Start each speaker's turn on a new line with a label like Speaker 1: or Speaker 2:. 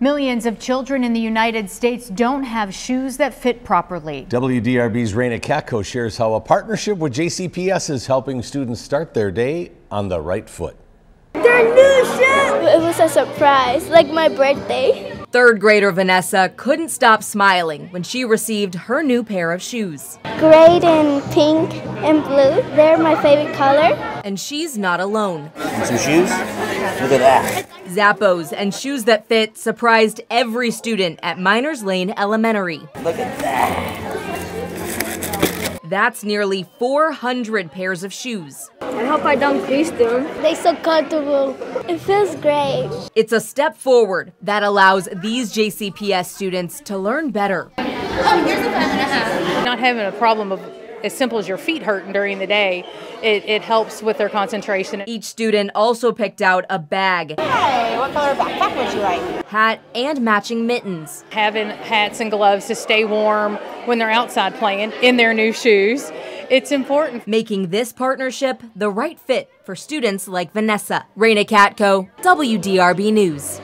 Speaker 1: Millions of children in the United States don't have shoes that fit properly.
Speaker 2: WDRB's Raina Katko shares how a partnership with JCPS is helping students start their day on the right foot.
Speaker 3: Their new shoes! It was a surprise, like my birthday.
Speaker 4: Third grader Vanessa couldn't stop smiling when she received her new pair of shoes.
Speaker 3: Gray and pink and blue, they're my favorite color.
Speaker 4: And she's not alone.
Speaker 5: Some shoes? Look at that.
Speaker 4: Zappos and shoes that fit surprised every student at Minors Lane Elementary.
Speaker 5: Look at that.
Speaker 4: That's nearly 400 pairs of shoes.
Speaker 3: I hope I don't crease them. They're so comfortable. It feels great.
Speaker 4: It's a step forward that allows these JCPS students to learn better.
Speaker 6: Oh, here's a five and a half.
Speaker 7: Not having a problem of as simple as your feet hurting during the day, it, it helps with their concentration.
Speaker 4: Each student also picked out a bag.
Speaker 6: Hey, what color backpack would you like?
Speaker 4: Hat and matching mittens.
Speaker 7: Having hats and gloves to stay warm when they're outside playing in their new shoes. It's important.
Speaker 4: Making this partnership the right fit for students like Vanessa. Raina Katko, WDRB News.